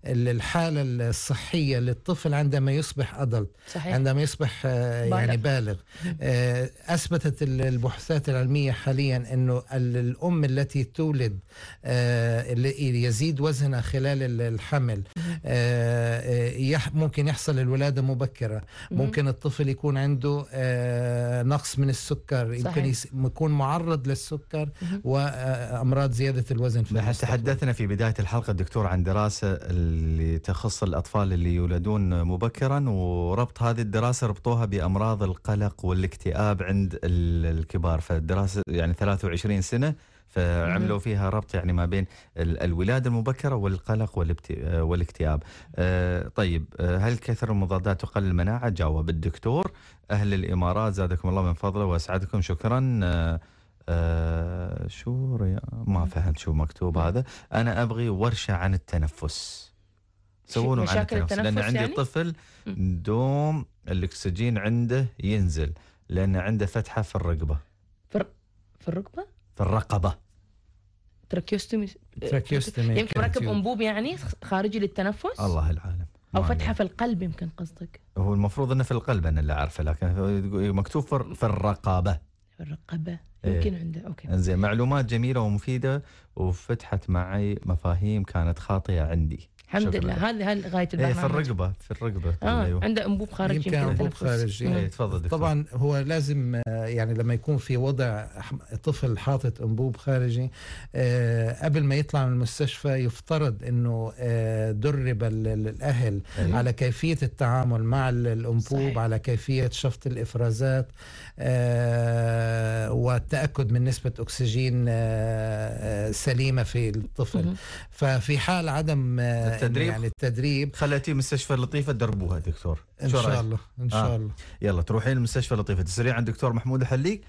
ال- الحالة الصحية للطفل عندما يصبح أدلت صحيح. عندما يصبح آه، يعني بالغ. آه، أثبتت ال- البحوثات العلمية حاليا أنه ال- الأم التي تولد آه، يزيد وزنها خلال ال- الحمل ممكن يحصل الولادة مبكرة. ممكن الطفل يكون عنده نقص من السكر يمكن يكون معرض للسكر. وأمراض زيادة الوزن في نحن المستقبل. تحدثنا في بداية الحلقة الدكتور عن دراسة اللي تخص الأطفال اللي يولدون مبكرا وربط هذه الدراسة ربطوها بأمراض القلق والاكتئاب عند ال- الكبار. فالدراسة يعني 23 سنة فعملوا فيها ربط يعني ما بين ال- الولادة المبكرة والقلق والاكتئاب. آه، طيب آه، هل كثر المضادات تقلل المناعة؟ جاوب الدكتور. أهل الإمارات زادكم الله من فضله وأسعدكم شكرا. آه، شو ريا... ما فهمت شو مكتوب هذا. أنا أبغي ورشة عن التنفس. سوون عن مشاكل التنفس. لأن التنفس عندي يعني؟ طفل دوم الأكسجين عنده ينزل لأن عنده فتحة في الرقبة. في الركبه في الرقبة؟ tracheostomy tracheostomy يمكن مركب. أنبوب يعني خارجي للتنفس؟ الله العالم. أو فتحة. في القلب يمكن قصدك. هو المفروض إنه في القلب أنا اللي أعرفه لكن مكتوب في في الرقبة. في الرقبة. يمكن عنده okay. إنزين معلومات جميلة ومفيدة وفتحت معي مفاهيم كانت خاطئة عندي. الحمد لله. هذه هذه غاية إيه البرنامج في الرقبة في الرقبة آه أيوه. عنده انبوب خارجي يمكن التنفس. خارجي. مم. إيه، تفضل دكتور طبعا هو لازم آه، يعني لما يكون في وضع طفل حاطط انبوب خارجي آه، قبل ما يطلع من المستشفى يفترض إنه آه، درب ال- ال- الأهل أيوه. على كيفية التعامل مع ال- الانبوب صحيح. على كيفية شفط الإفرازات آه، والتأكد من نسبة أكسجين آه، آه، سليمة في الطفل. ففي حال عدم آه، التدريب؟ يعني التدريب. خليتي مستشفى لطيفة دربوها دكتور. إن شاء رأيك؟ الله إن آه. شاء الله. يلا تروحين المستشفى لطيفة. تسرين عند دكتور محمود الحليق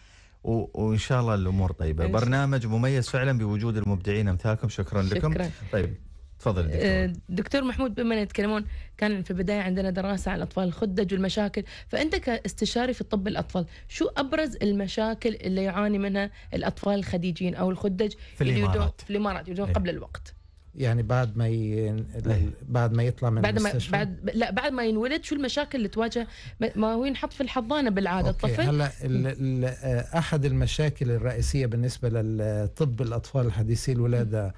و... وإن شاء الله الأمور طيبة. برنامج مميز فعلا بوجود المبدعين أمثالكم. شكرا, لكم. شكرا. طيب تفضل آه، دكتور. دكتور محمود بما يتكلمون كان في البداية عندنا دراسة عن الأطفال الخدج والمشاكل. فأنت كاستشاري في طب الأطفال شو أبرز المشاكل اللي يعاني منها الأطفال الخديجين أو الخدج في الإمارات. في الإمارات يولدون إيه. قبل الوقت؟ يعني بعد ما ي... أي. بعد ما يطلع من بعد ما المستشفى بعد لا بعد ما ينولد شو المشاكل اللي تواجه ما هو ينحط في الحضانة بالعادة okay. الطفل هلا ال... ال... آه، أحد المشاكل الرئيسية بالنسبة للطب الأطفال الحديثي الولادة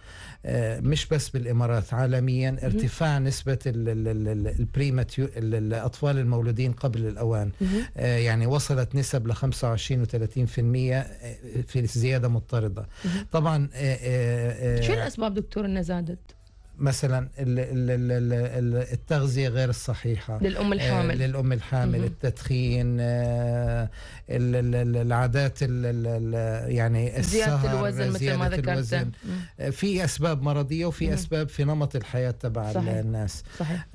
آه، مش بس بالإمارات عالميا ارتفاع نسبة ال... ال... ال... ال premature ال- الأطفال المولودين قبل الأوان. آه، يعني وصلت نسب ل 25 و30% في زيادة مضطردة. طبعا شو الأسباب دكتور انها added مثلا ال- ال- ال- ال- ال- التغذية غير الصحيحة للأم آه، الحامل للأم الحامل. التدخين آه، ال- ال- ال- العادات ال- ال- ال- يعني زيادة الوزن مثل ما ذكرت. آه، في أسباب مرضية وفي مهم. أسباب في نمط الحياة تبع صحيح. الناس صحيح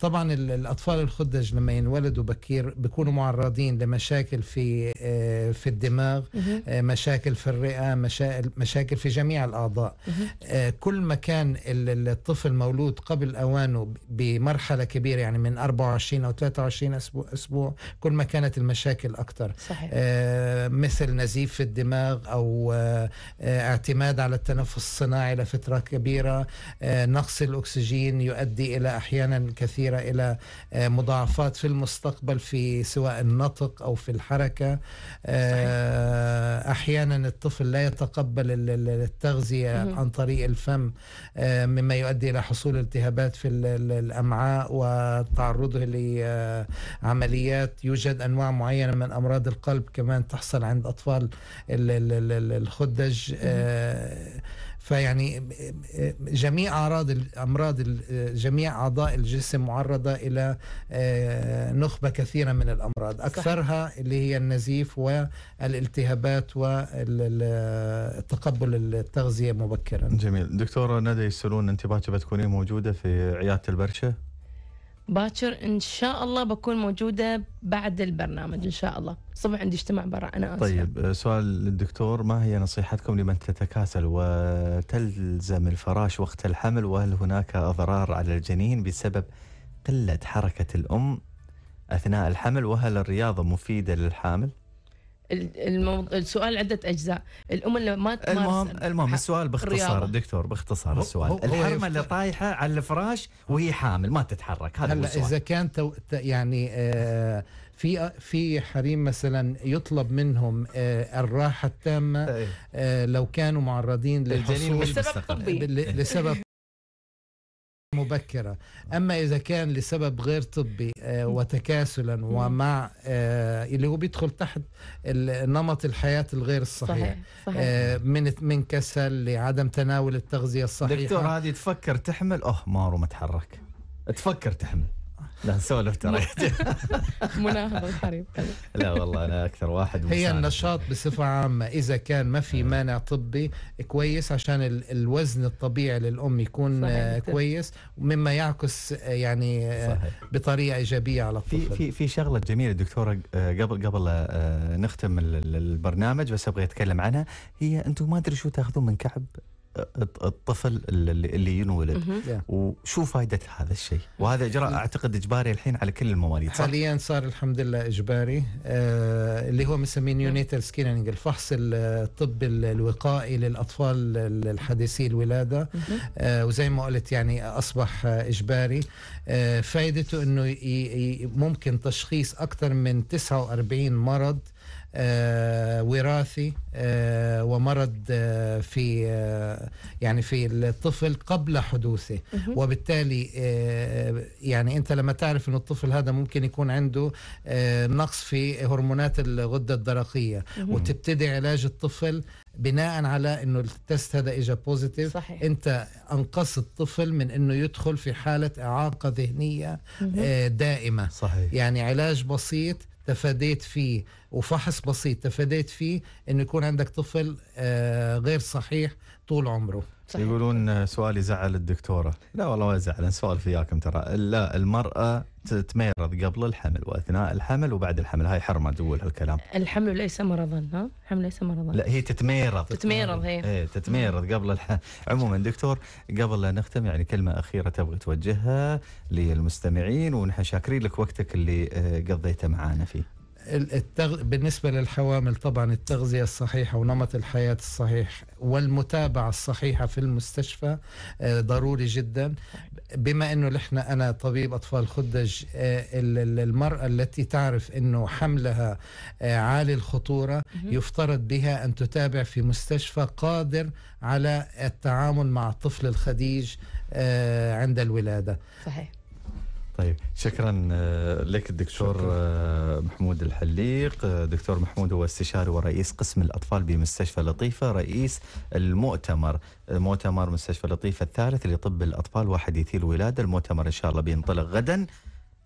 طبعا ال- الأطفال الخدج لما ينولدوا بكير بيكونوا معرضين لمشاكل في في الدماغ مشاكل في الرئة مشاكل مشاكل في جميع. آه، كل ما كان الطفل مولود قبل أوانه بمرحلة كبيرة يعني من 24 أو 23 أسبوع, أسبوع كل ما كانت المشاكل أكثر صحيح. آه، مثل نزيف في الدماغ أو آه، آه، اعتماد على التنفس الصناعي لفترة كبيرة. آه، نقص الأكسجين يؤدي إلى أحيانا كثيرة إلى آه، مضاعفات في المستقبل في سواء النطق أو في الحركة. آه، أحيانا الطفل لا يتقبل ال- ال- التغذية مهم. عن طريق الفم. آه، مما يؤدي إلى حصول التهابات في ال- ال- الأمعاء وتعرضه لعمليات. يوجد أنواع معينة من أمراض القلب كمان تحصل عند أطفال ال- ال- ال- ال- الخدج. آه، فيعني جميع أعراض الامراض ال- جميع أعضاء الجسم معرضة إلى آه، نخبة كثيرة من الأمراض. أكثرها اللي هي النزيف والالتهابات والتقبل التغذية مبكرا. جميل. دكتورة ندى يسالون انت باكر بتكونين موجودة في عيادة البرشة؟ باكر إن شاء الله بكون موجودة بعد البرنامج إن شاء الله. الصبح عندي اجتماع برا أنا آسفة. طيب سؤال للدكتور ما هي نصيحتكم لمن تتكاسل وتلزم الفراش وقت الحمل؟ وهل هناك أضرار على الجنين بسبب قلة حركة الأم أثناء الحمل؟ وهل الرياضة مفيدة للحامل؟ السؤال عدة أجزاء الأم اللي ما تمارس المهم المهم السؤال باختصار الرياضة. دكتور باختصار هو- السؤال الحرمة اللي طايحة على الفراش وهي حامل ما تتحرك هذا هلا السؤال إذا كان تو يعني آه، في في حريم مثلا يطلب منهم آه، الراحة التامة إيه. آه، لو كانوا معرضين للحصول لسبب. طبي لسبب مبكرة. أما إذا كان لسبب غير طبي آه، وتكاسلا ومع آه، اللي هو بيدخل تحت نمط الحياة الغير الصحيح. صحيح صحيح. آه، من من كسل لعدم تناول التغذية الصحيحة. دكتور هذه تفكر تحمل؟ أوه مارو متحرك. تفكر تحمل. لا نسولف ترى. مناهضة الحريم لا والله أنا أكثر واحد هي. النشاط بصفة عامة. إذا كان ما في مانع طبي كويس عشان ال- الوزن الطبيعي للأم يكون صحيح، آه،. كويس مما يعكس آه، يعني آه، صحيح. بطريقة إيجابية على في الطفل. في في شغلة جميلة دكتورة آه، قبل قبل آه، نختم ال- ال- البرنامج بس أبغى أتكلم عنها. هي أنتم ما أدري شو تأخذون من كعب؟ آه، الطفل اللي اللي ينولد. وشو فائده هذا الشيء؟ وهذا اجراء أعتقد إجباري الحين على كل المواليد صح؟ حاليا صار الحمد لله إجباري. آه اللي هو مسميه neonatal screening الفحص الطبي ال- الوقائي للأطفال ال- الحديثي الولادة. آه وزي ما قلت يعني أصبح إجباري. آه فائدته إنه ممكن تشخيص أكثر من 49 مرض وراثي آه ومرض آه في آه يعني في الطفل قبل حدوثه. وبالتالي آه يعني انت لما تعرف إنه الطفل هذا ممكن يكون عنده آه نقص في هرمونات الغدة الدرقية. وتبتدي علاج الطفل بناء على إنه ال test هذا اجى positive صحيح. انت انقذت الطفل من إنه يدخل في حالة إعاقة ذهنية آه دائمة. صحيح. يعني علاج بسيط تفاديت فيه وفحص بسيط تفاديت فيه انه يكون عندك طفل آه غير صحيح طول عمره. صحيح. يقولون آه، سؤال يزعل الدكتورة. لا والله ما يزعل نسولف وياكم ترى. لا المرأة ت- تمرض قبل الحمل وأثناء الحمل وبعد الحمل. هاي حرمة تقول هالكلام. الحمل ليس مرضا ها؟ الحمل ليس مرضا. لا هي تتميرض تتميرض هي. إيه تتميرض قبل الح... عموما دكتور قبل لا نختم يعني كلمة أخيرة تبغي توجهها للمستمعين ونحن شاكرين لك وقتك اللي آه، قضيته معانا فيه. التغ... بالنسبة للحوامل طبعا التغذية الصحيحة ونمط الحياة الصحيح والمتابعة الصحيحة في المستشفى آه، ضروري جدا. بما إنه نحن أنا طبيب أطفال خدج آه، ال- ال- المرأة التي تعرف إنه حملها آه، عالي الخطورة يفترض بها أن تتابع في مستشفى قادر على التعامل مع الطفل الخديج عند الولادة. صحيح. طيب شكرا آه، لك الدكتور آه، محمود الحليق. آه، دكتور محمود هو استشاري ورئيس قسم الأطفال بمستشفى لطيفة رئيس المؤتمر. مؤتمر مستشفى لطيفة الثالث لطب الأطفال وحديثي الولادة المؤتمر إن شاء الله بينطلق غدا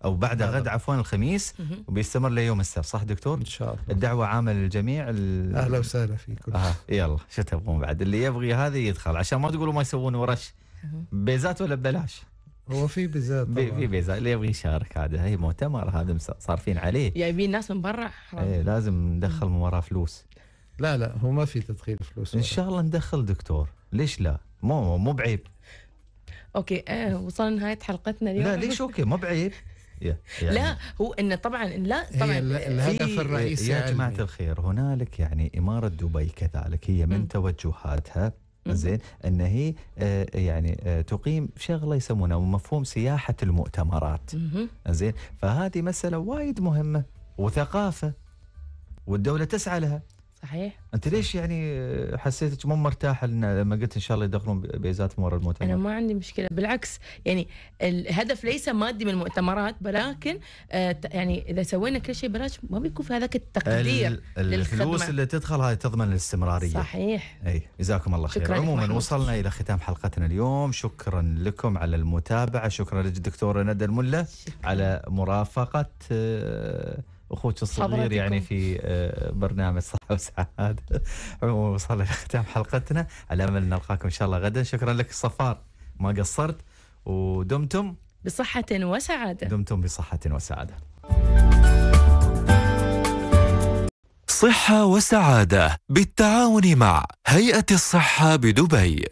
أو بعد غد عفوا الخميس. وبيستمر ليوم السبت صح دكتور؟ إن شاء الله. الدعوة عامة للجميع ال- أهلا وسهلا فيكم آه يلا شو تبغون بعد؟ اللي يبغي هذا يدخل عشان ما تقولوا ما يسوون ورش. بيزات ولا ببلاش؟ هو في بزاد بي- طبعاً. في بيزات. اللي يبغي يشارك هذا؟ هي مؤتمر هذا صارفين عليه جايبين ناس من برا؟ حرام. إيه لازم ندخل من وراه فلوس. لا لا هو ما في تدخيل فلوس إن. شاء الله ندخل دكتور. ليش لا؟ مو مو بعيب. okay آه وصلنا نهايه حلقتنا اليوم. لا ليش okay؟ مو بعيب. يا- يعني لا هو انه طبعا لا طبعا الهدف الرئيسي يعلمي. جماعة الخير هنالك يعني إمارة دبي كذلك هي من. توجهاتها. زين؟ أن هي آه، يعني آه، تقيم شغلة يسمونها مفهوم سياحة المؤتمرات. زين؟ فهذه مسألة وايد مهمة وثقافة والدولة تسعى لها. صحيح؟ أنت ليش يعني حسيتك مو مرتاحه لما قلت إن شاء الله يدخلون بيزات من ورا أنا المؤتمر ما عندي مشكلة بالعكس يعني الهدف ليس مادي من المؤتمرات ولكن آه يعني إذا سوينا كل شيء بلاش ما بيكون في هذاك التقدير ال- الفلوس. اللي تدخل هذه تضمن الاستمرارية. صحيح. أي جزاكم الله خير. عموما. وصلنا إلى ختام حلقتنا اليوم. شكرا لكم على المتابعة. شكرا للدكتوره ندى الملا على مرافقة آه، أخوك الصغير. يعني في آه، برنامج صحه وسعادة. عموما وصلنا إلى ختام حلقتنا. على أمل نلقاكم إن شاء الله غدا. شكرا لك صفار ما قصرت. ودمتم. بصحة وسعادة. دمتم بصحة وسعادة. صحة وسعادة بالتعاون مع هيئة الصحة بدبي.